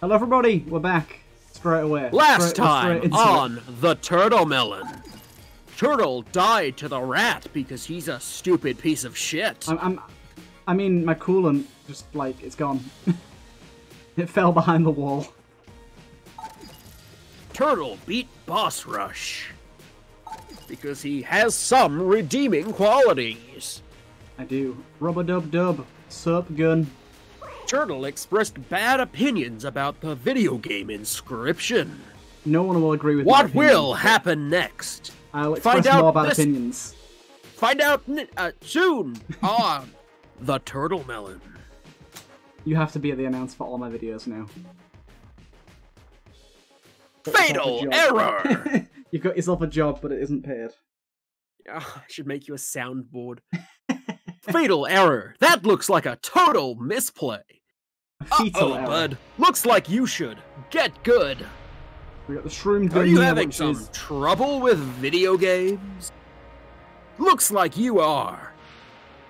Hello, everybody. We're back straight away. Last Straight- time into it. on the Turtle Melon. Turtle died to the rat because he's a stupid piece of shit. I'm, I'm, I mean, my coolant just like it's gone. it fell behind the wall. Turtle beat Boss Rush because he has some redeeming qualities. I do. Rubber dub dub. Soap gun. Turtle expressed bad opinions about the video game Inscription. No one will agree with What will happen next? I'll express Find out more about this- opinions. Find out uh, soon on the Turtle Melon. You have to be at the announce for all my videos now. Fatal error! You've got yourself a job, but it isn't paid. Ah, I should make you a soundboard. Fatal error. That looks like a total misplay. Fetal oh, bud. Looks like you should get good. We got the shroom Are you having some is trouble with video games? Looks like you are.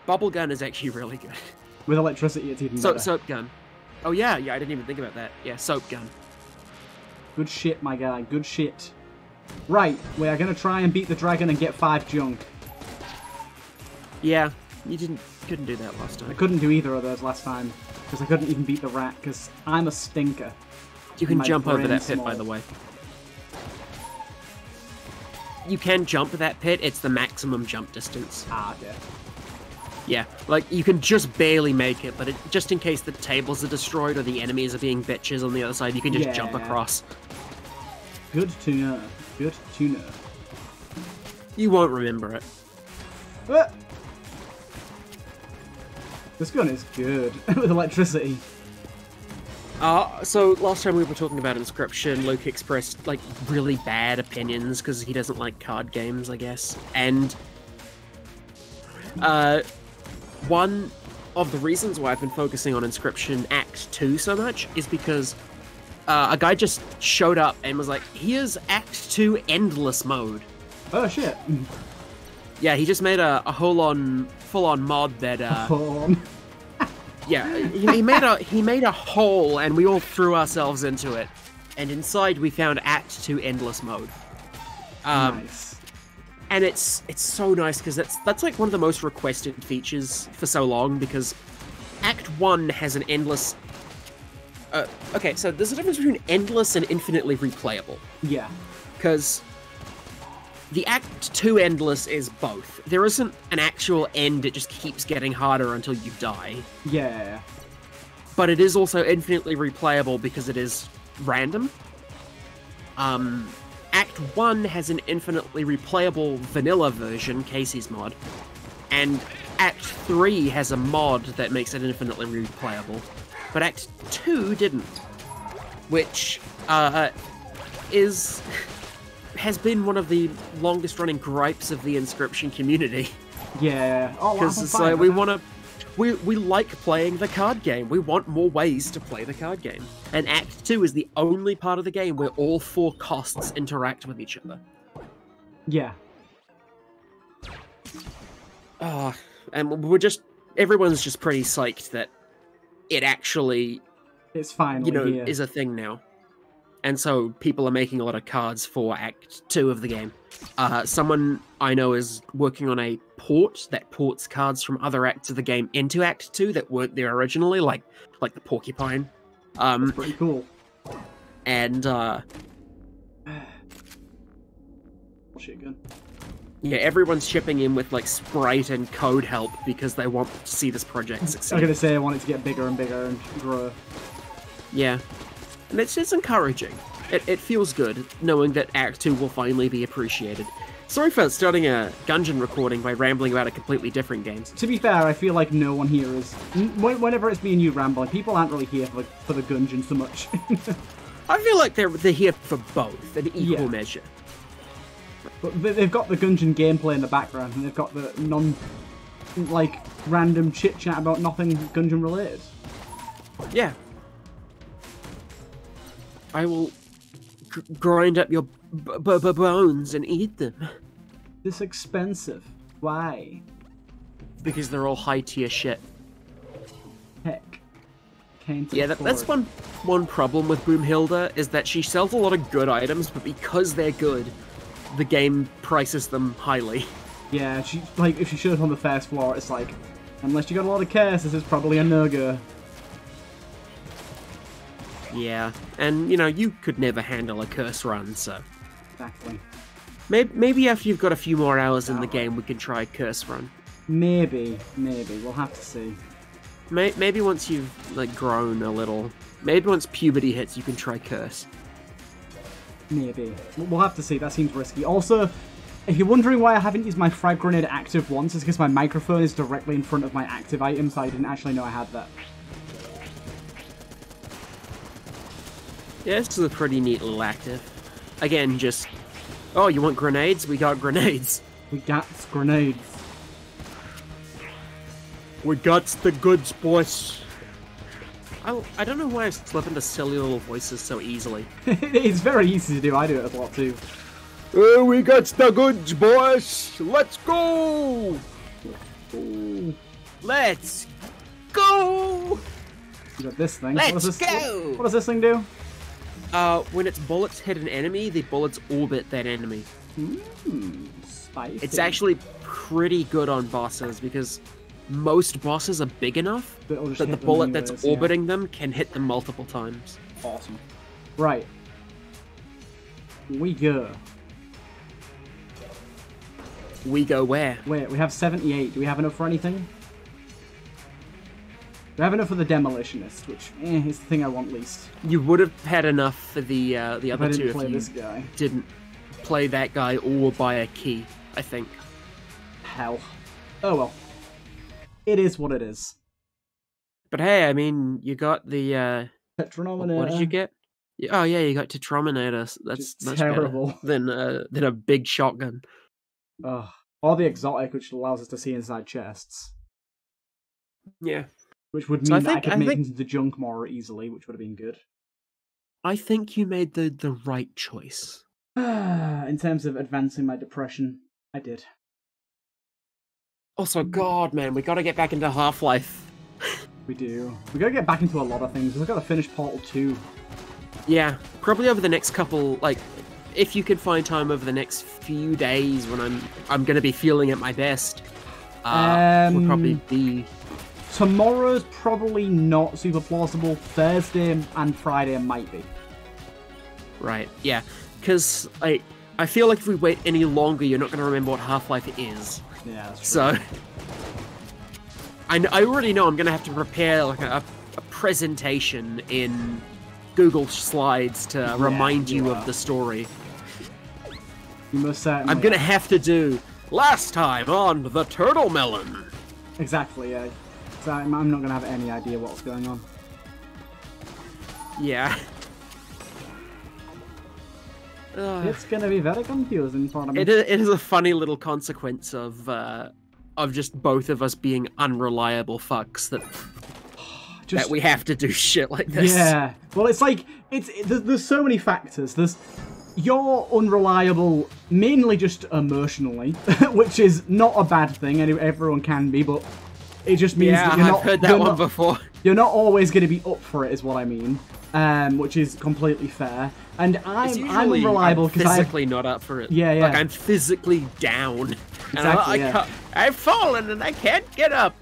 Bubble gun is actually really good. with electricity. It's even So, better. soap gun. Oh yeah, yeah. I didn't even think about that. Yeah, soap gun. Good shit, my guy. Good shit. Right, we are gonna try and beat the dragon and get five junk. Yeah, you didn't couldn't do that last time. I couldn't do either of those last time because I couldn't even beat the rat because I'm a stinker. You can jump over that pit, by the way. You can jump that pit. It's the maximum jump distance. Ah, okay. Yeah, like you can just barely make it, but it, just in case the tables are destroyed or the enemies are being bitches on the other side, you can just jump across. Good to know. Good to know. You won't remember it. Ah! This gun is good with electricity. Uh, so last time we were talking about Inscription, Luke expressed like really bad opinions because he doesn't like card games, I guess. And uh, one of the reasons why I've been focusing on Inscription Act 2 so much is because uh, a guy just showed up and was like, here's Act 2 Endless Mode. Oh shit. Yeah, he just made a, a whole on full on mod that uh, Yeah, he, he made a he made a hole, and we all threw ourselves into it. And inside, we found Act Two Endless Mode. Um, nice. and it's it's so nice because that's that's like one of the most requested features for so long because Act One has an endless. Uh, okay, so there's a difference between endless and infinitely replayable Yeah. because the Act 2 Endless is both. There isn't an actual end, it just keeps getting harder until you die. Yeah. but it is also infinitely replayable because it is random. Um, Act 1 has an infinitely replayable vanilla version, Casey's mod, and Act 3 has a mod that makes it infinitely replayable, but Act 2 didn't, which uh, is has been one of the longest running gripes of the inscription community Yeah. Oh, because it's like we want to we, we like playing the card game we want more ways to play the card game and act 2 is the only part of the game where all four costs interact with each other Yeah. Ah, and we're just everyone's just pretty psyched that it actually It's finally you know here. is a thing now and so people are making a lot of cards for act 2 of the game uh, someone i know is working on a port that ports cards from other acts of the game into act 2 that weren't there originally like like the porcupine um Pretty cool. and uh Shit gun. yeah everyone's shipping in with like sprite and code help because they want to see this project succeed. I was gonna say I want it to get bigger and bigger and grow. Yeah. And it's just encouraging. It, it feels good knowing that Act 2 will finally be appreciated. Sorry for starting a Gungeon recording by rambling about a completely different game. To be fair, I feel like no one here is. Whenever it's me and you rambling, people aren't really here for, for the Gungeon so much. I feel like they're, they're here for both in equal Yeah. measure. but they- they've got the Gungeon gameplay in the background, and they've got the non. like, random chit chat about nothing Gungeon related. Yeah. I will gr- grind up your bones and eat them This expensive. Why? because they're all high tier shit. Heck. Tainted Yeah, that, that's one one problem with Broomhilda is that she sells a lot of good items, but because they're good, the game prices them highly. Yeah, she like if she shows up on the first floor, it's like, unless you got a lot of cash, this is probably a no-go. Yeah, and you know you could never handle a curse run, so Exactly. maybe, maybe after you've got a few more hours in the game, we can try curse run. Maybe, maybe we'll have to see. May, maybe once you've like grown a little, maybe once puberty hits, you can try curse. Maybe We'll- we'll have to see. That seems risky. Also, if you're wondering why I haven't used my frag grenade active once, it's because my microphone is directly in front of my active item, so I didn't actually know I had that. Yeah, this is a pretty neat little active. Again, just oh, you want grenades? We got grenades. We got grenades. We got the goods, boys. I, I don't know why I slip into silly little voices so easily. it's very easy to do. I do it a lot too. Oh, we got the goods, boys. Let's go. Let's go. You got this thing. what does this, go! What does this thing do? Uh, when its bullets hit an enemy, the bullets orbit that enemy. Hmm, spicy. It's actually pretty good on bosses because most bosses are big enough that the bullet that's yeah. orbiting them can hit them multiple times. awesome. Right. We go. We go where? Wait, we have 78. Do we have enough for anything? We have enough for the demolitionist, which eh, is the thing I want least. You would have had enough for the uh, the If I other two didn't if play you this guy. didn't play that guy or buy a key. I think. Hell. Oh well. It is what it is. But hey, I mean, you got the uh, Petronominator. what did you get? Oh yeah, you got Tetrominator. That's Just much terrible. than uh, than a big shotgun. Ugh. Or the exotic, which allows us to see inside chests. Yeah, Which would So I mean that I could I make think- into the junk more easily, which would have been good. I think you made the the right choice. In terms of advancing my depression, I did. Also, God, man, we got to get back into Half Life. We do. We gotta get back into a lot of things. We've gotta finish Portal 2. Yeah, probably over the next couple, like, if you could find time over the next few days when I'm I'm gonna be feeling at my best. uh we'll probably Um, be Tomorrow's probably not super plausible. Thursday and Friday might be. right. Yeah, because I I feel like if we wait any longer, you're not gonna remember what Half Life is. Yeah, that's true. So I, I already know I'm gonna have to prepare like a, a presentation in Google Slides to remind you you of the story. You most certainly. I'm gonna have to do last time on the Turtle Melon. Exactly, yeah. I'm, not gonna have any idea what's going on. Yeah. It's gonna be very confusing for me. It, i- it is a funny little consequence of uh, of just both of us being unreliable fucks that Just, that we have to do shit like this. Yeah. Well, it's like it's it, there's, there's so many factors. There's you're unreliable mainly just emotionally, which is not a bad thing. Everyone can be, but it just means Yeah, that you're I've not heard that one not- before. You're not always going to be up for it, is what I mean. Um, which is completely fair. And I'm I'm unreliable I'm because I physically not up for it. Yeah, yeah. Like I'm physically down. And I- Exactly, I, yeah. can't- I've fallen and I can't get up.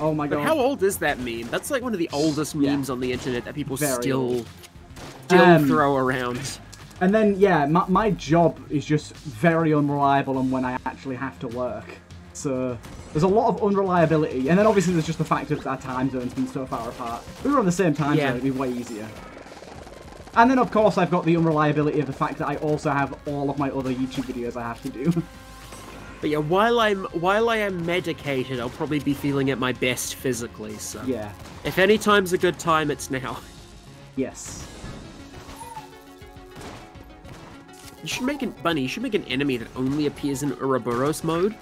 oh my But god. how old is that meme? That's like one of the oldest Yeah. memes on the internet that people Very still old. still Um, throw around. And then, yeah, my, my job is just very unreliable on when I actually have to work. So uh, there's a lot of unreliability. And then obviously there's just the fact that our time zone's been so far apart. If we were on the same time Yeah. zone, it'd be way easier. And then, of course, I've got the unreliability of the fact that I also have all of my other YouTube videos I have to do. But yeah, while I'm while I am medicated, I'll probably be feeling at my best physically. So yeah. if any time's a good time, it's now. Yes. You should make an bunny. You should make an enemy that only appears in Ouroboros mode,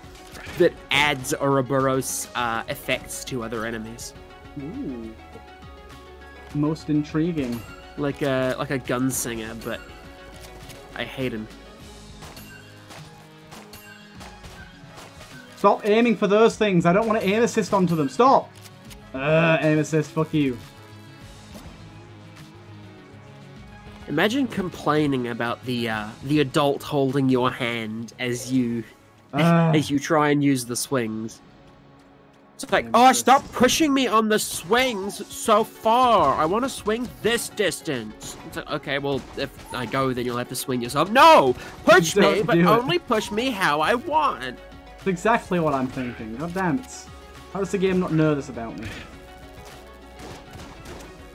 that adds Ouroboros uh, effects to other enemies. Ooh. Most intriguing. Like a like a gunslinger, but I hate him. Stop aiming for those things. I don't want to aim assist onto them. Stop. Uh, aim assist. Fuck you. Imagine complaining about the uh, the adult holding your hand as you Ah. as you try and use the swings. It's like, oh, stop pushing me on the swings so far. I want to swing this distance. It's like, okay, well, if I go, then you'll have to swing yourself. No, push me, but only push me how I want. That's exactly what I'm thinking. God damn it. How does the game not know this about me?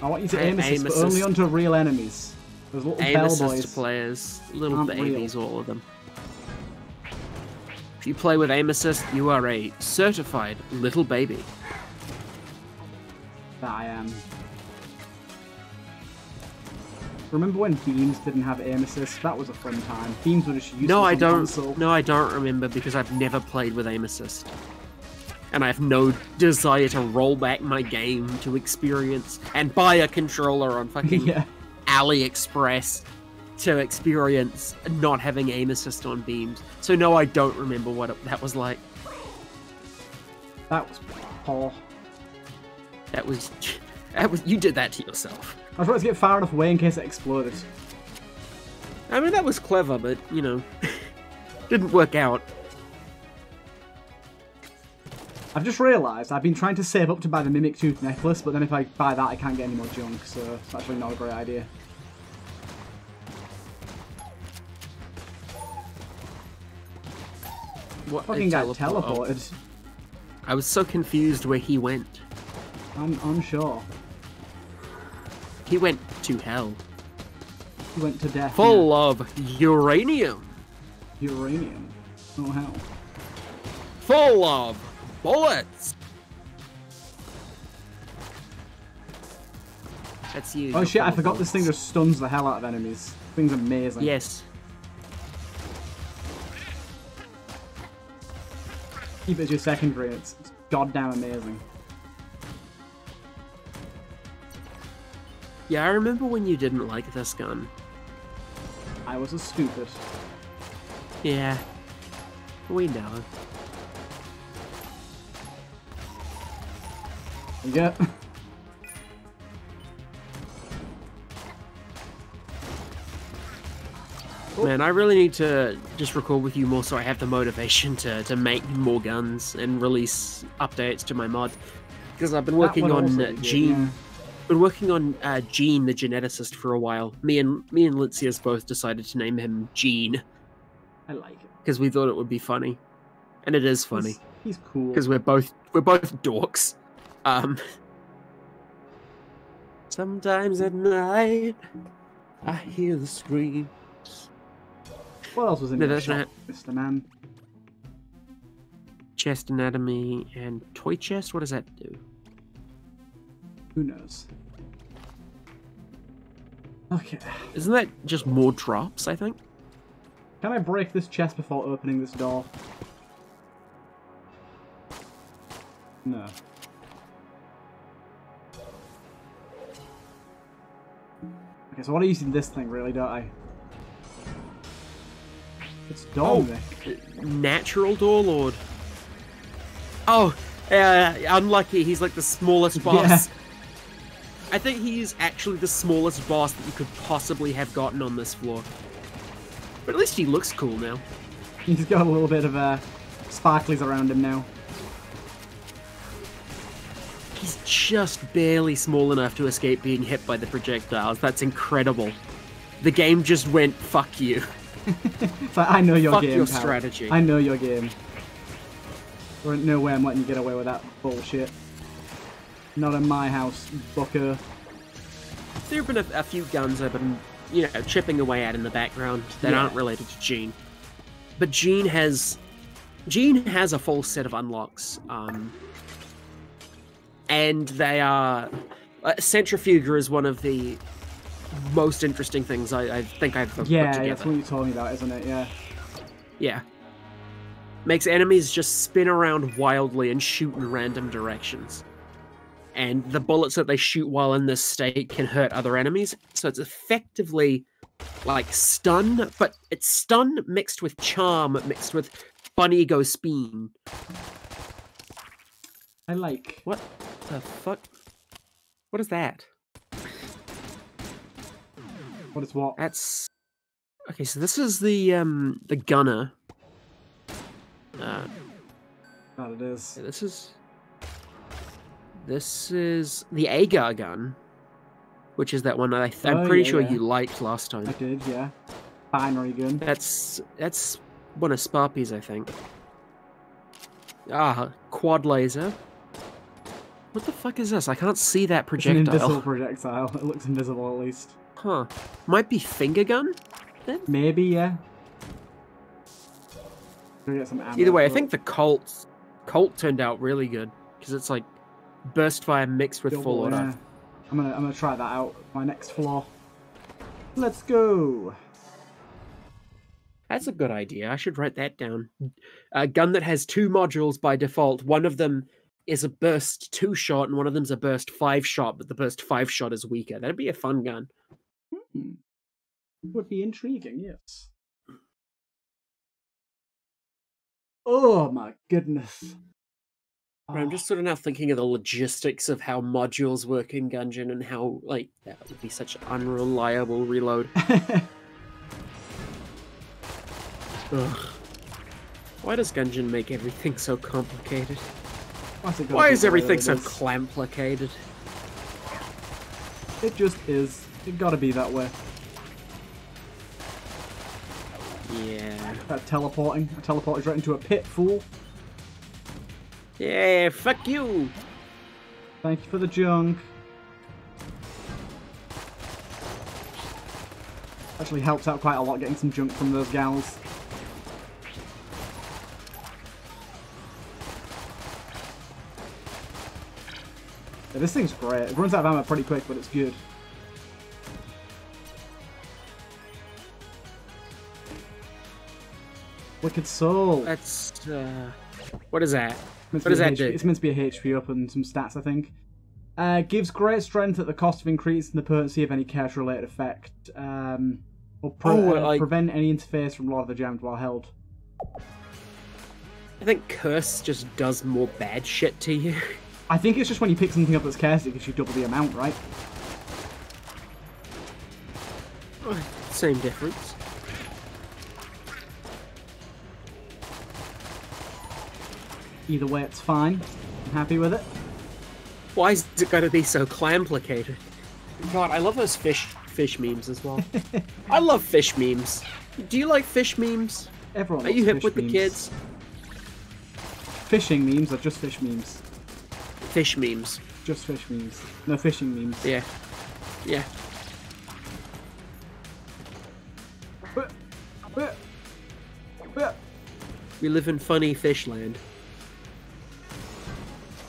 I want you to I- aim assist, aim but only assist. onto real enemies. Those little Aim bell assist boys. players, little aren't real. babies, all of them. You play with aim assist, you are a certified little baby. That I am. Remember when beams didn't have aim assist? That was a fun time. Beams were just useless No, I on don't. console. No, I don't remember because I've never played with aim assist, and I have no desire to roll back my game to experience and buy a controller on fucking yeah. AliExpress to experience not having aim assist on beams. So no, I don't remember what it, that was like. That was poor. That was, that was you did that to yourself. I was trying to get far enough away in case it exploded. I mean, that was clever, but you know, didn't work out. I've just realised I've been trying to save up to buy the Mimic Tooth necklace, but then if I buy that, I can't get any more junk, so it's actually not a great idea. What Fucking got teleport. Teleported. I was so confused where he went. I'm unsure. He went to hell. He went to death. Full of uranium. uranium. Oh hell. Full of bullets. That's you. Oh shit! I forgot this thing just stuns the hell out of enemies. Thing's amazing. Yes. Keep it as your secondary. It's, it's goddamn amazing. Yeah, I remember when you didn't like this gun. I was a stupid. Yeah. We know. Yeah. Man, I really need to just record with you more so I have the motivation to, to make more guns and release updates to my mod. Because I've been working on uh, Gene. yeah. Been working on uh, Gene, the geneticist, for a while. Me and me and Litzius both decided to name him Gene I like it. because we thought it would be funny, and it is funny He's, he's cool. because we're both we're both dorks. Um. Sometimes at night, I hear the scream. What else was in No, your shop, Mr. Man? Chest anatomy and toy chest. What does that do? Who knows? Okay. Isn't that just more drops? I think. Can I break this chest before opening this door? No. Okay, so what are you using this thing, really, don't I? It's Dominic. Natural door lord. Oh, uh, unlucky. He's like the smallest boss. Yeah. I think he is actually the smallest boss that you could possibly have gotten on this floor. But at least he looks cool now. He's got a little bit of uh, sparklies around him now. He's just barely small enough to escape being hit by the projectiles. That's incredible. The game just went, fuck you. It's like, I know your Fuck game, your pal. strategy. I know your game. There ain't no way I'm letting you get away with that bullshit. Not in my house, bucker. There have been a, a few guns I've been, you know, chipping away at in the background that Yeah. aren't related to Gene. But Gene has, Gene has a full set of unlocks, um, and they are. Uh, Centrifuger is one of the most interesting things I, I think I've put Yeah, that's what you told me about, isn't it? Yeah. Yeah. Makes enemies just spin around wildly and shoot in random directions. And the bullets that they shoot while in this state can hurt other enemies. So it's effectively like stun, but it's stun mixed with charm, mixed with bunny go spin. I like. What the fuck? What is that? What is what? That's okay. So this is the um the gunner. Uh, That it is. this is this is the Agar gun, which is that one I th- I'm Oh, pretty yeah, sure yeah. you liked last time. I did, yeah. Binary gun. That's that's one of Sparpy's, I think. Ah, quad laser. What the fuck is this? I can't see that It's an invisible projectile. projectile. It looks invisible at least. Huh. Might be finger gun? Maybe, yeah. Get some ammo Either way, I think the Colt Colt turned out really good because it's like burst fire mixed with full Double, auto. yeah. I'm gonna I'm gonna try that out. My next floor. Let's go. That's a good idea. I should write that down. A gun that has two modules by default. One of them is a burst two shot, and one of them's a burst five shot, but the burst five shot is weaker. That'd be a fun gun. Hmm. Would be intriguing, yes. Oh my goodness. But I'm just sort of now thinking of the logistics of how modules work in Gungeon and how like that would be such unreliable reload. Ugh. Why does Gungeon make everything so complicated? What's it gotta Why is everything so is? complicated? It just is. It gotta be that way. Yeah. That teleporting. I teleported right into a pit, fool. Yeah, fuck you! Thank you for the junk. Actually helps out quite a lot getting some junk from those gals. Yeah, this thing's great. It runs out of ammo pretty quick, but it's good. Wicked Soul. That's uh what is that? What does that HP do? It's meant to be a HP up and some stats, I think. Uh, gives great strength at the cost of increasing the potency of any character-related effect. Um, or pre- Oh, uh, like- prevent any interface from Lord of the Jammed while held. I think Curse just does more bad shit to you. I think it's just when you pick something up that's cursed, it gives you double the amount, right? Same difference. Either way, it's fine. I'm happy with it. Why is it gotta be so complicated? God, I love those fish fish memes as well. I love fish memes. Do you like fish memes? Everyone Are you hip fish with the kids? Fishing memes are just fish memes. Fish memes. Just fish memes. No fishing memes. Yeah. Yeah. We live in funny fish land.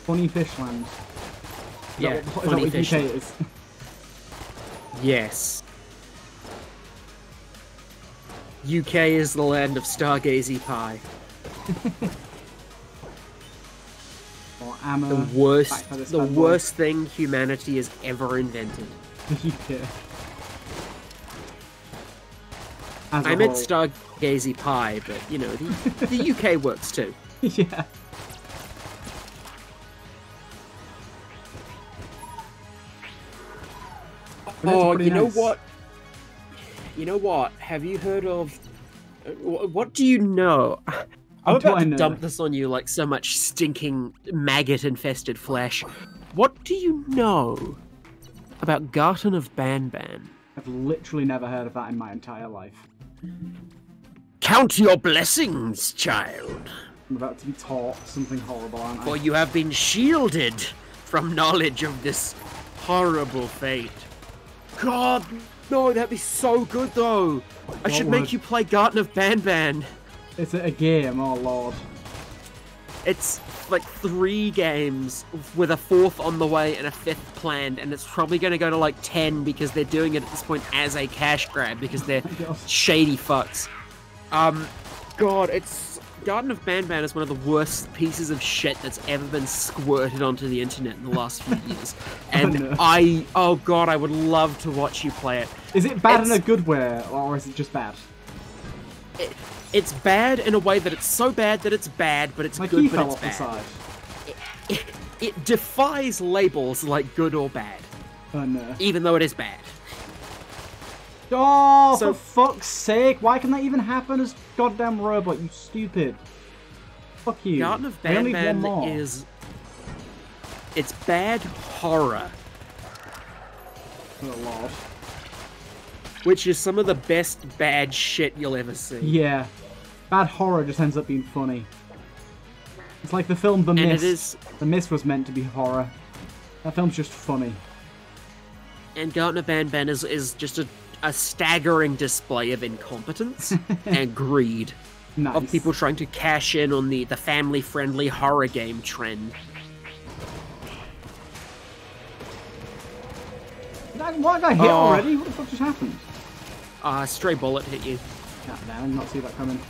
Funny Fishland. Is Yeah, that what, is that funny fish. UK is? Yes. UK is the land of stargazy pie. Or ammo. The worst, the worst thing humanity has ever invented. The UK. As a I meant stargazy pie, but you know the, the UK works too. yeah. Oh, you know what? You know what? Have you heard of? uh, What do you know? I'm What about to dump this on you like so much stinking maggot-infested flesh. What do you know about Garten of Banban? I've literally never heard of that in my entire life. Count your blessings, child, I'm about to be taught something horrible, aren't I? for you have been shielded from knowledge of this horrible fate. God, no, that'd be so good though. I should would? make you play Garten of Banban. It's a, a game, oh lord. It's like three games with a fourth on the way and a fifth planned, and it's probably going to go to like 10 because they're doing it at this point as a cash grab because they're shady fucks. Um, God, it's. Garten of Banban is one of the worst pieces of shit that's ever been squirted onto the internet in the last few years. Oh, and no. I. Oh, God, I would love to watch you play it. Is it bad in a good way, or is it just bad? it. It's bad in a way that it's so bad that it's bad, but it's My good, but it's bad. side. it, it defies labels like good or bad, Oh no. even though it is bad. Oh, So- for fuck's sake! Why can that even happen as goddamn robot? You stupid. Fuck you. Garten of I only need one Banban more. is it's bad horror, Oh which is some of the best bad shit you'll ever see. Yeah. Bad horror just ends up being funny. It's like the film The And Mist. it is The Mist was meant to be horror. That film's just funny. and Garten of Banban is, is just a, a staggering display of incompetence and greed Nice. of people trying to cash in on the, the family friendly horror game trend. Why did I hit Oh. already? What the fuck just happened? Uh, stray bullet hit you. God damn, I did not see that coming.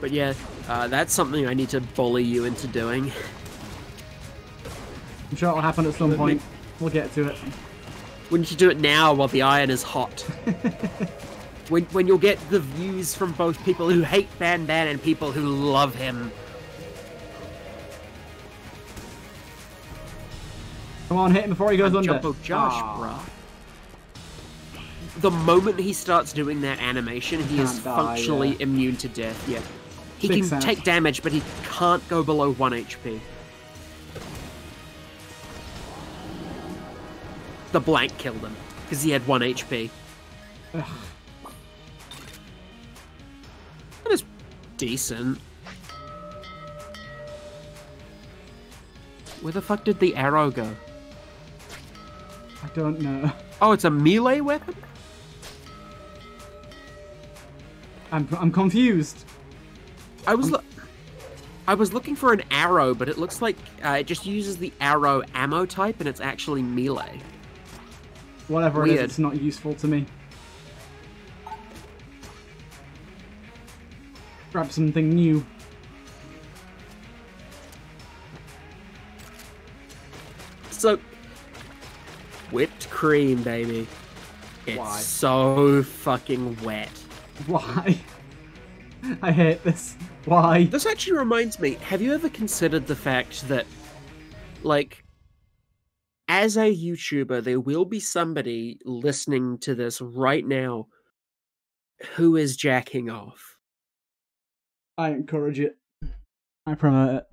But yeah, uh, that's something I need to bully you into doing. I'm sure it'll happen at some point. We'll get to it. Need to do it now while the iron is hot. when, when you'll get the views from both people who hate Ban Ban and people who love him. Come on, hit him before he goes under. Jumbo Josh, Ah. bruh. The moment he starts doing that animation, he is die, functionally yeah. immune to death. Yeah. He Big can sense. take damage, but he can't go below 1 HP. The blank killed him, because he had 1 HP. Ugh. That is decent. Where the fuck did the arrow go? I don't know. Oh, it's a melee weapon? I'm, I'm confused. I was lo- I was looking for an arrow, but it looks like uh, it just uses the arrow ammo type, and it's actually melee. Whatever it Weird. is, it's not useful to me. Grab something new. So, whipped cream, baby. It's Why? so fucking wet. Why? I hate this. Why? This actually reminds me. Have you ever considered the fact that, like, as a YouTuber, there will be somebody listening to this right now who is jacking off? I encourage it. I promote it.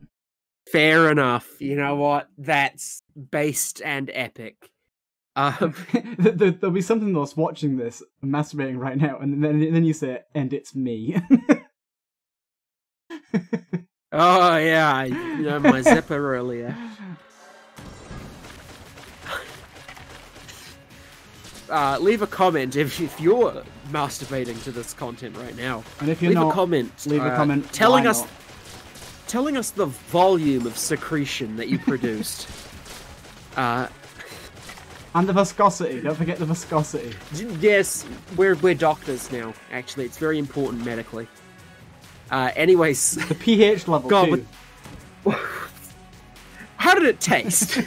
Fair enough. You know what? That's based and epic. Um, There- there- There'll be something else watching this, masturbating right now, and then and then you say, "And it's me." oh yeah, I- you know my zipper earlier. Uh, leave a comment if, if you're masturbating to this content right now. And if you're leave not, a comment. leave a uh, comment. telling us not? telling us the volume of secretion that you produced. uh, and the viscosity. Don't forget the viscosity. yes, we're we're doctors now. Actually, it's very important medically. Uh, anyways, The pH level God, how did it taste?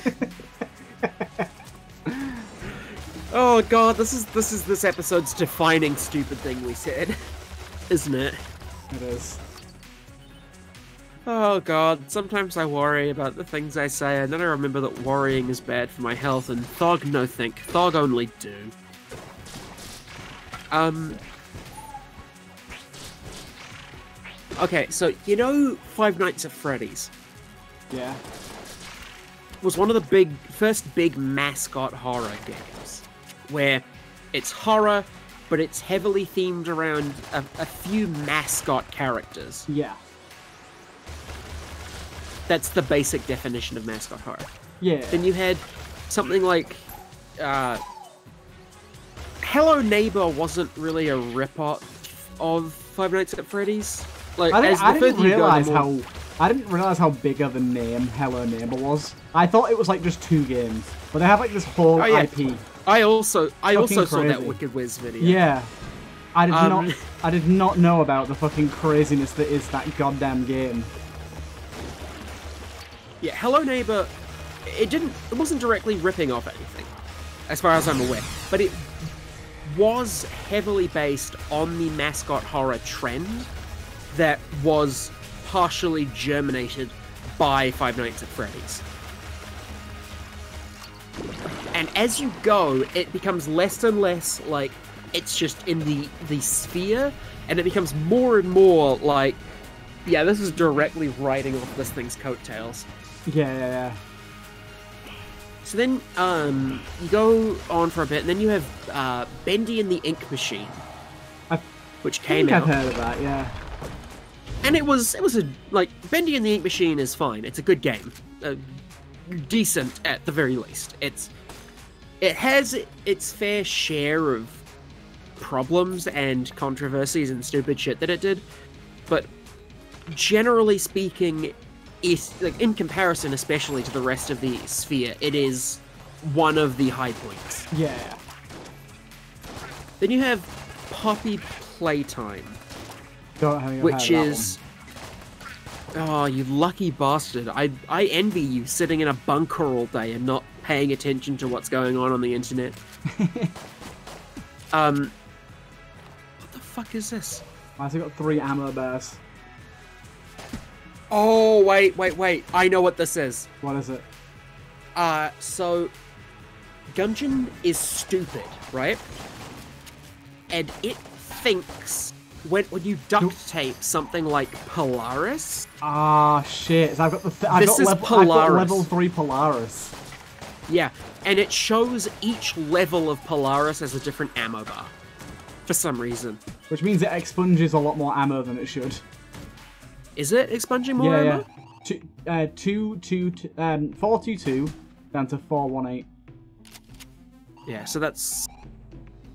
Oh god, this is this is this episode's defining stupid thing we said, isn't it? It is. Oh god, sometimes I worry about the things I say, and then I remember that worrying is bad for my health, and Thog no think. Thog only do. Um. Okay, so you know Five Nights at Freddy's Yeah. was one of the big first big mascot horror games, where it's horror, but it's heavily themed around a, a few mascot characters. Yeah. That's the basic definition of mascot horror. Yeah. Then you had something like uh, Hello Neighbor wasn't really a rip-off of Five Nights at Freddy's. Like I as didn't, the I didn't further you go, the realize more- how I didn't realize how big of a name Hello Neighbor was. I thought it was like just two games, but they have like this whole Oh, yeah. IP. I also I also Fucking saw that. Wicked Wiz video. Yeah. I did Um, not. I did not know about the fucking craziness that is that goddamn game. Yeah, Hello Neighbor, it didn't, it wasn't directly ripping off anything, as far as I'm aware, but it was heavily based on the mascot horror trend that was partially germinated by Five Nights at Freddy's. and as you go, it becomes less and less like it's just in the the sphere, and it becomes more and more like, yeah, this is directly riding off this thing's coattails. Yeah, yeah, yeah. So then um, you go on for a bit, and then you have uh, Bendy and the Ink Machine, I which came think I've out, heard of that. Yeah. And it was it was a like Bendy and the Ink Machine is fine. It's a good game, uh, decent at the very least. It's it has its fair share of problems and controversies and stupid shit that it did, but generally speaking, is like in comparison, especially to the rest of the sphere, it is one of the high points. Yeah. Then you have Poppy Playtime, Don't think I've which heard of that is oh, you lucky bastard! I I envy you sitting in a bunker all day and not paying attention to what's going on on the internet. um, what the fuck is this? I've got three ammo bears. Oh wait, wait, wait! I know what this is. What is it? Uh, so Gungeon is stupid, right? And it thinks when when you duct tape something like Polaris, Ah, shit. So I've got the. Th- I've This got is level, I've got level three Polaris. yeah, and it shows each level of Polaris as a different ammo bar for some reason. Which means it expunges a lot more ammo than it should. Is it expunging more yeah, ammo? yeah. Two, uh, two, two, two, um, four, two, two, down to four, one, eight. Yeah, so that's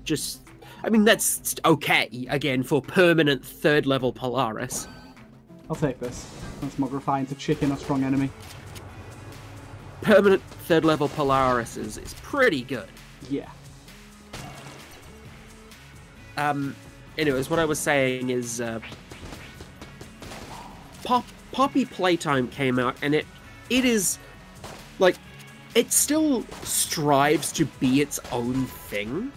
just. I mean, that's okay again for permanent third level Polaris. I'll take this. Transmogrify into chicken, a strong enemy. Permanent third level Polaris is, is pretty good. Yeah. Um, anyways, what I was saying is, uh, Pop Poppy Playtime came out, and it it is like it still strives to be its own thing,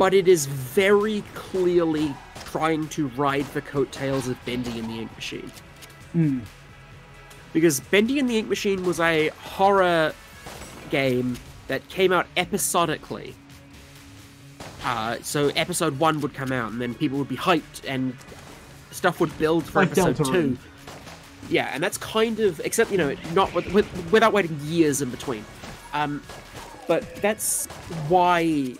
but it is very clearly trying to ride the coattails of Bendy and the Ink Machine. Hmm. Because Bendy and the Ink Machine was a horror game that came out episodically. Uh, so episode one would come out, and then people would be hyped, and stuff would build for Like episode Deltarune. two. Yeah, and that's kind of except you know not with, with, without waiting years in between. Um, but that's why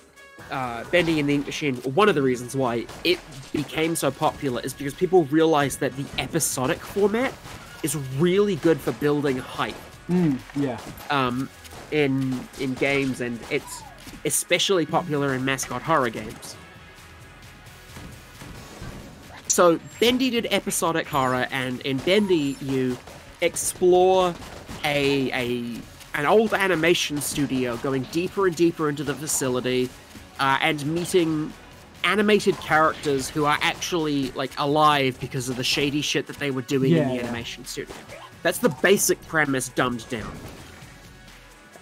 uh, Bendy and the Ink Machine. One of the reasons why it became so popular is because people realized that the episodic format is really good for building hype Mm, yeah. um, in in games, and it's especially popular in mascot horror games. So Bendy did episodic horror, and in Bendy you explore a a an old animation studio, going deeper and deeper into the facility, uh, and meeting animated characters who are actually like alive because of the shady shit that they were doing in the yeah. animation studio. That's the basic premise dumbed down.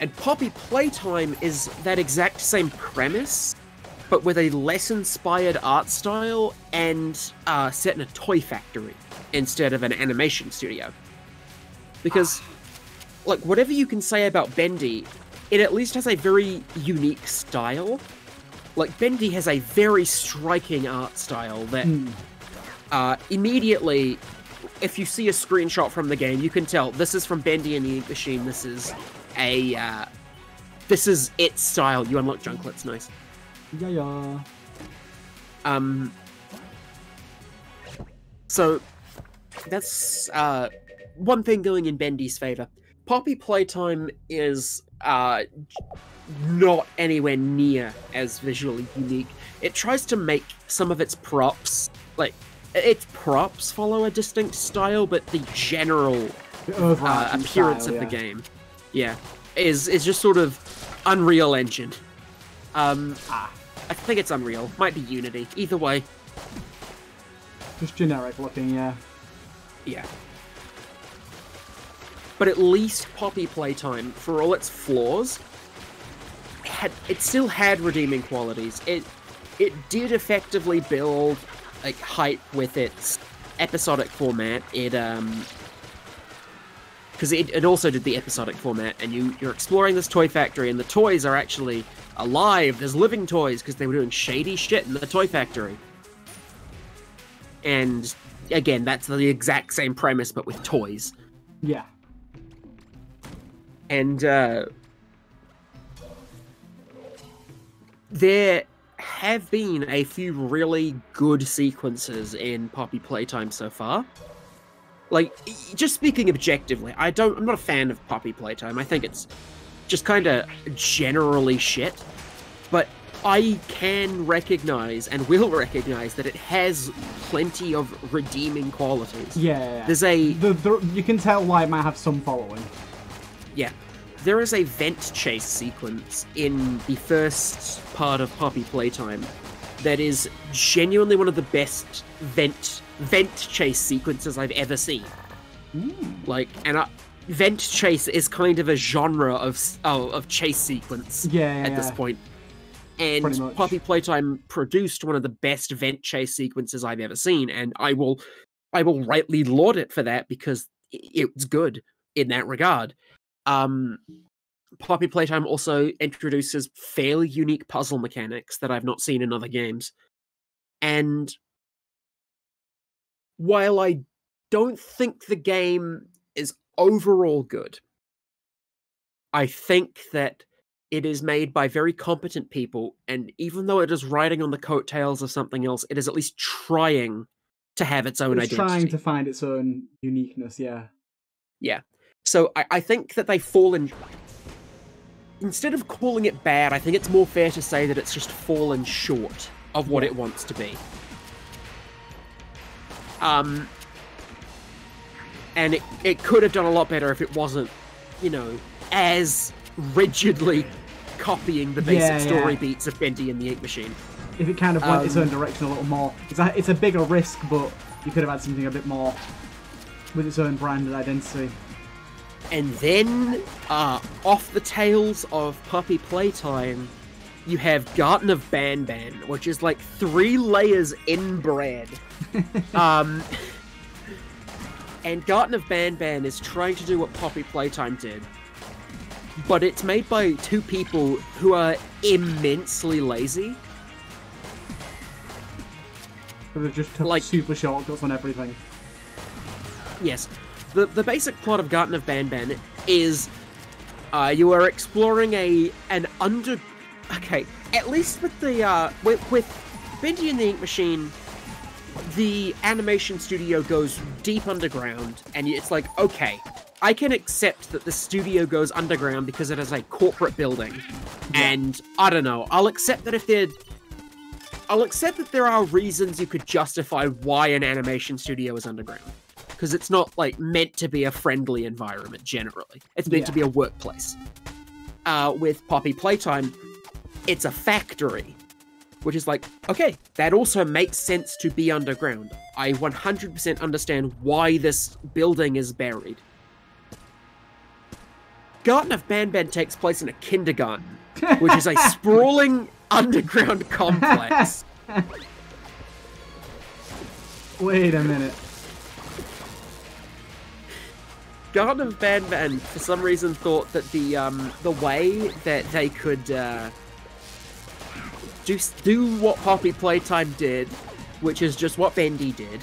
And Poppy Playtime is that exact same premise, but with a less inspired art style and uh, set in a toy factory instead of an animation studio. Because, like, whatever you can say about Bendy, it at least has a very unique style. Like, Bendy has a very striking art style that Hmm. uh, immediately, if you see a screenshot from the game, you can tell this is from Bendy and the Ink Machine. This is a uh, this is its style. You unlock Junklets, nice. Yeah, yeah. Um, so that's uh, one thing going in Bendy's favor. Poppy Playtime is uh, not anywhere near as visually unique. It tries to make some of its props like its props follow a distinct style, but the general uh, appearance style, of the game, yeah, is is just sort of Unreal Engine. Um, Ah, I think it's Unreal, might be Unity. Either way, just generic looking, yeah. yeah. But at least Poppy Playtime, for all its flaws, had it still had redeeming qualities. It it did effectively build like hype with its episodic format. It um because it, it also did the episodic format, and you you're exploring this toy factory, and the toys are actually alive. There's living toys because they were doing shady shit in the toy factory. And again, that's the exact same premise, but with toys. Yeah. And uh, there have been a few really good sequences in Poppy Playtime so far. Like, just speaking objectively, I don't. I'm not a fan of Poppy Playtime. I think it's just kind of generally shit. But I can recognize and will recognize that it has plenty of redeeming qualities. Yeah. yeah, yeah. There's a The, the, you can tell why it might have some following. Yeah. There is a vent chase sequence in the first part of Poppy Playtime that is genuinely one of the best vent vent chase sequences I've ever seen. Hmm. Like, and I, vent chase is kind of a genre of oh, of chase sequence Yeah, yeah, at this yeah. point. And. Poppy Playtime produced one of the best vent chase sequences I've ever seen, and I will, I will rightly laud it for that because it's good in that regard. Um, Poppy Playtime also introduces fairly unique puzzle mechanics that I've not seen in other games, and while I don't think the game is overall good, I think that it is made by very competent people, and even though it is riding on the coattails of something else, it is at least trying to have its own It's identity. trying to find its own uniqueness, yeah. Yeah. So I, I think that they fall in. Instead of calling it bad, I think it's more fair to say that it's just fallen short of what it wants to be. Um, and it, it could have done a lot better if it wasn't, you know, as rigidly copying the basic Yeah, story yeah. beats of Bendy and the Ink Machine. If it kind of went its Um, own direction a little more. It's a, it's a bigger risk, but you could have had something a bit more with its own branded identity. And then, uh, off the tails of Poppy Playtime, you have Garten of Banban, which is like three layers inbred. um, and Garten of Banban is trying to do what Poppy Playtime did, but it's made by two people who are immensely lazy. They've just took Like- super shortcuts on everything. Yes. The the basic plot of Garten of Banban is uh, you are exploring a an under okay, at least with the uh with, with Bendy and the Ink Machine the animation studio goes deep underground and it's like okay, I can accept that the studio goes underground because it is a corporate building. And I don't know, I'll accept that if they're I'll accept that there are reasons you could justify why an animation studio is underground because it's not like meant to be a friendly environment generally. It's meant to be a workplace. Uh, with Poppy Playtime, it's a factory, which is like okay, that also makes sense to be underground. I 100% understand why this building is buried. Garten of Banban takes place in a kindergarten, which is a sprawling underground complex. Wait a minute. Garten of Banban, for some reason, thought that the um, the way that they could uh, do do what Poppy Playtime did, which is just what Bendy did,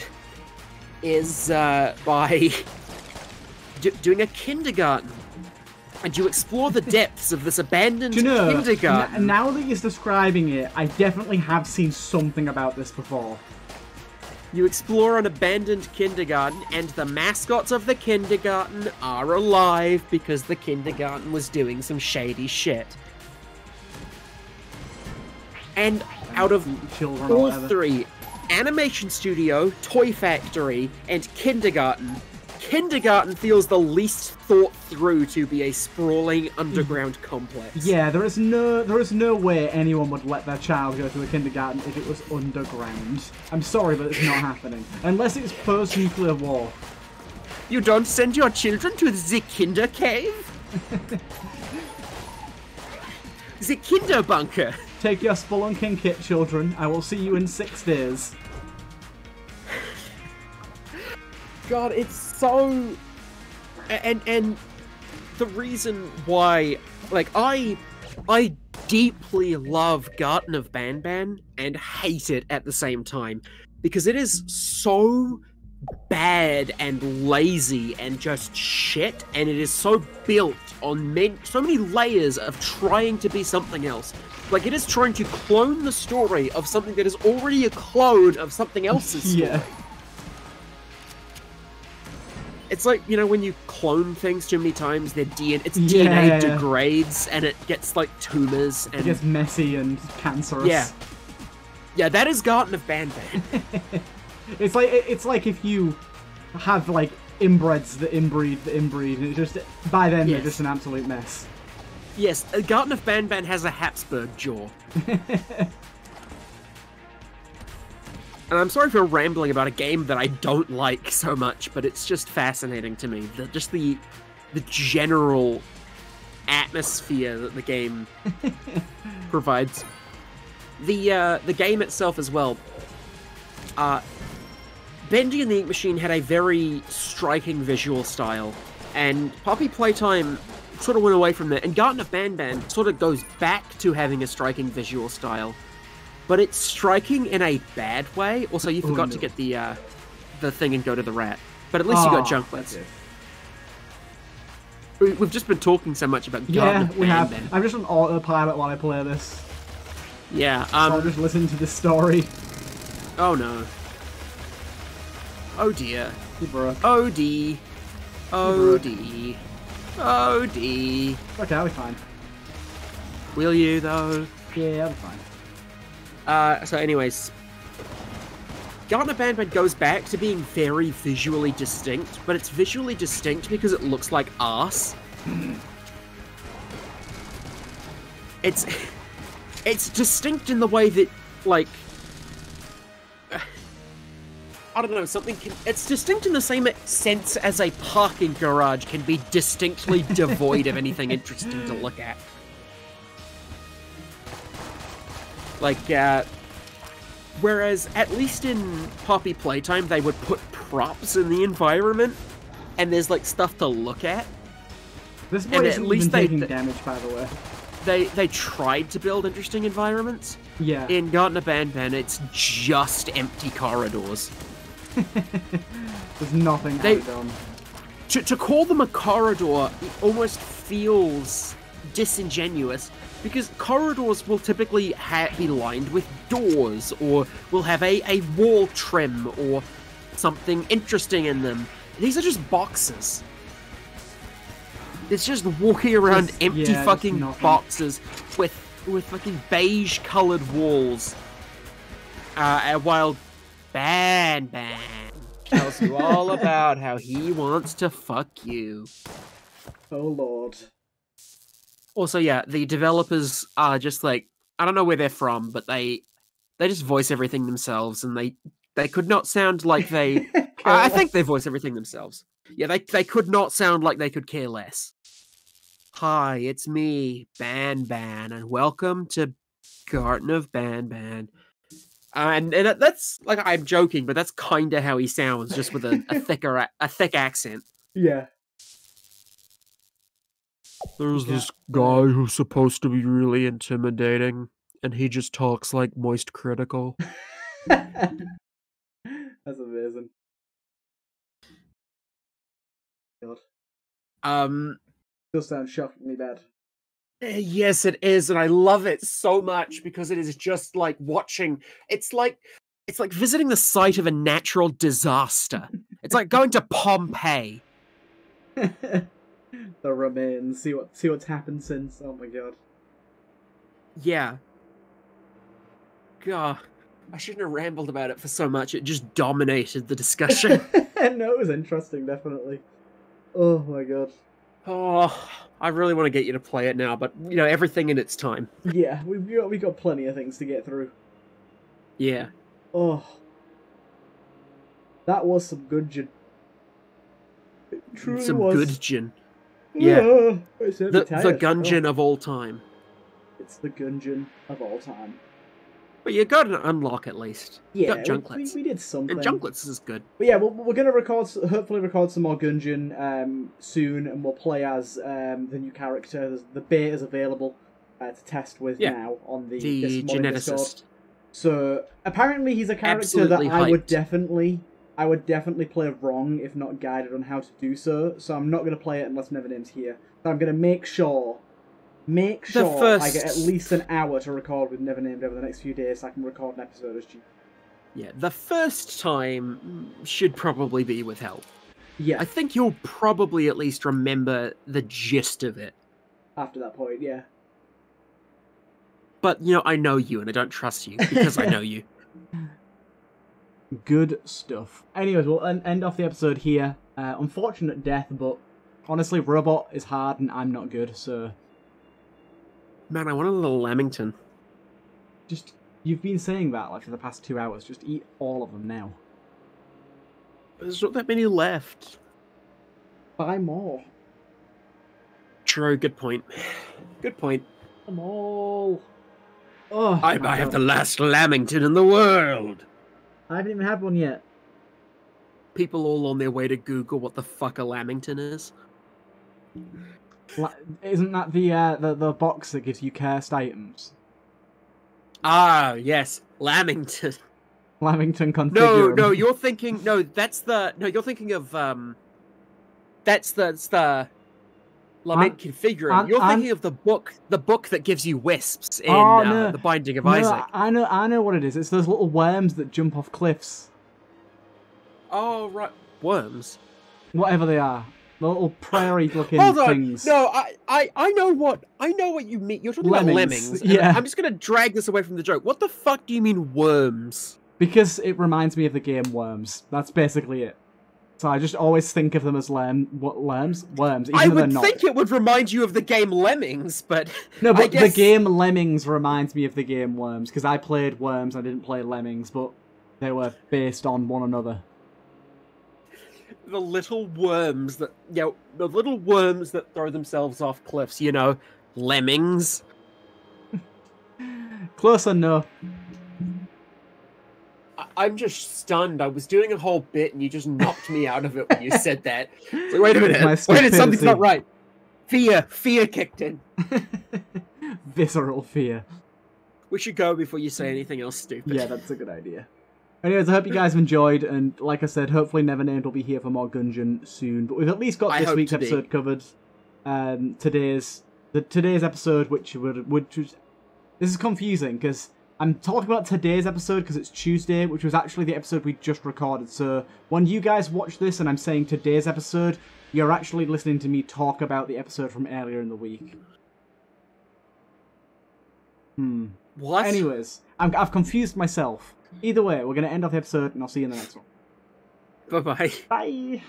is uh, by do, doing a kindergarten, and you explore the depths of this abandoned Do you know, kindergarten. now that you're describing it, I definitely have seen something about this before. You explore an abandoned kindergarten, and the mascots of the kindergarten are alive because the kindergarten was doing some shady shit. And out of all three animation studio, toy factory, and kindergarten kindergarten feels the least thought through to be a sprawling hmm. underground complex. Yeah, there is no there is no way anyone would let their child go to a kindergarten if it was underground. I'm sorry, but it's not happening. Unless it's post nuclear war. You don't send your children to the kinder cave? the kinder bunker. Take your spelunking kit, children. I will see you in six days. God, it's so and and the reason why like i i deeply love garten of banban and hate it at the same time because it is so bad and lazy and just shit and it is so built on men- so many layers of trying to be something else like it is trying to clone the story of something that is already a clone of something else's story. It's like you know when you clone things too many times, their DNA, its Yeah, DNA yeah, degrades and it gets like tumors and It gets messy and cancerous. yeah, yeah. That is Garten of Banban. It's like it's like if you have like inbreds that inbreed that inbreed, and it just by then they're just an absolute mess. yes, uh, Garten of Banban has a Habsburg jaw. and I'm sorry for rambling about a game that I don't like so much, but it's just fascinating to me. The, just the the general atmosphere that the game provides. The uh, the game itself as well. Uh, Bendy and the Ink Machine had a very striking visual style, and Poppy Playtime sort of went away from that. And Garten of Banban sort of goes back to having a striking visual style, but it's striking in a bad way. Also, you Oh, forgot no. to get the uh, the thing and go to the rat, but at least you got Ah, Junklets. We- We've just been talking so much about Yeah, we have. Banban. I'm just on autopilot while I play this. Yeah. I'll Um. just listen to this story. Oh no. Oh dear. Oh d. Oh d. Oh d. Okay, I'll be fine. Will you though? Yeah, I'll be fine. Uh. So, anyways. Garten of Banban goes back to being very visually distinct, but it's visually distinct because it looks like ass. It's it's distinct in the way that like I don't know, something can it's distinct in the same sense as a parking garage can be distinctly devoid of anything interesting to look at. Like uh Whereas, at least in Poppy Playtime, they would put props in the environment, and there's like stuff to look at. This boy And at least even they- taking damage, by the way. They they tried to build interesting environments. Yeah. In Garten of Banban, it's just empty corridors. There's nothing they- on. To, to call them a corridor it almost feels disingenuous because corridors will typically ha- be lined with doors or will have a, a wall trim or something interesting in them. These are just boxes. It's just walking around Just- empty yeah, fucking boxes with with fucking beige colored walls. Uh, while Banban tells you all about how he wants to fuck you. Oh lord. Also, yeah, the developers are just like I don't know where they're from, but they they just voice everything themselves, and they they could not sound like they. I I think they voice everything themselves. Yeah, they they could not sound like they could care less. Hi, it's me, Banban, and welcome to Garten of Banban. Uh, and and that's like I'm joking, but that's kind of how he sounds, just with a, a thicker a, a thick accent. Yeah. There's Yeah. this guy who's supposed to be really intimidating, and he just talks like moist critical. That's amazing. God. Um, Still sounds shockingly bad. eh, yes, it is, and I love it so much because it is just like watching. It's like it's like visiting the site of a natural disaster. It's like going to Pompeii. the remains. See what see what's happened since. Oh my god. Yeah. God, I shouldn't have rambled about it for so much. It just dominated the discussion. no, it was interesting, definitely. Oh my god. oh, I really want to get you to play it now, but you know everything in its time. Yeah, we've got we got plenty of things to get through. Yeah. Oh. That was some good gin. It truly Some was. good gin. Yeah. Ah, it's The, the. Gungeon Oh, of all time. it's the Gungeon of all time. But you got an unlock at least. Yeah, got we, Junklets. we did something. and Junklets is good. But yeah, we're, we're going to record, hopefully record some more Gungeon um, soon, and we'll play as um, the new character. There's, the bait is available uh, to test with Yeah. now on the, The this morning Discord. geneticist. So apparently he's a character Absolutely that I would definitely, I would definitely play wrong if not guided on how to do so. So I'm not going to play it unless Never Name's here. So I'm going to make sure, make sure I get at least an hour to record with Nevernamed over the next few days, so I can record an episode as G. Yeah, the first time should probably be with help. Yeah, I think you'll probably at least remember the gist of it. after that point, yeah. But you know, I know you, and I don't trust you because I know you. Good stuff. Anyways, we'll en- end off the episode here. Uh, unfortunate death, but honestly, robot is hard and I'm not good. So Man, I want a little Lamington. just you've been saying that like for the past two hours. Just eat all of them now. There's not that many left. Buy more. True, good point. Good point. Them all. Oh, I, I have the last Lamington in the world. I haven't even had one yet. People all on their way to Google what the fuck a Lamington is. Isn't that the uh, the the box that gives you cursed items? Ah, yes, Lamington. Lamington configurum. No, no, you're thinking. No, that's the. No, you're thinking of. um That's the. That's the. Lament configuring. I'm- You're I'm- thinking of the book, the book that gives you wisps in Oh, uh, the Binding of No, Isaac. I know, I know what it is. It's those little worms that jump off cliffs, Oh right, worms. whatever they are. The little prairie-looking Hold on, things. no, I, I, I know what I know what you mean. You're talking Lemmings, about lemmings. yeah. I'm just gonna drag this away from the joke. What the fuck do you mean worms? Because it reminds me of the game Worms. That's basically it. So I just always think of them as lerm, what worms, worms. Even I would not. think it would remind you of the game Lemmings, but No, but guess- the game Lemmings reminds me of the game Worms because I played Worms. I didn't play Lemmings, but they were based on one another. the little worms that you know, the little worms that throw themselves off cliffs. You know, lemmings. Close enough. I- I'm just stunned. I was doing a whole bit, and you just knocked me out of it when you said that. Like, wait a minute, My wait a minute, something's not right. Fear, fear kicked in. Visceral fear. We should go before you say anything else stupid. Yeah, that's a good idea. Anyways, I hope you guys have enjoyed, and like I said, hopefully Nevernamed will be here for more Gungeon soon. But we've at least got this week's to be. episode covered. Um, today's the today's episode, which would which was this is confusing because I'm talking about today's episode because it's Tuesday, which was actually the episode we just recorded. So when you guys watch this, and I'm saying today's episode, you're actually listening to me talk about the episode from earlier in the week. Hmm. What? Anyways, I'm, I've confused myself. Either way, we're going to end off the episode, and I'll see you in the next one. Bye bye. Bye.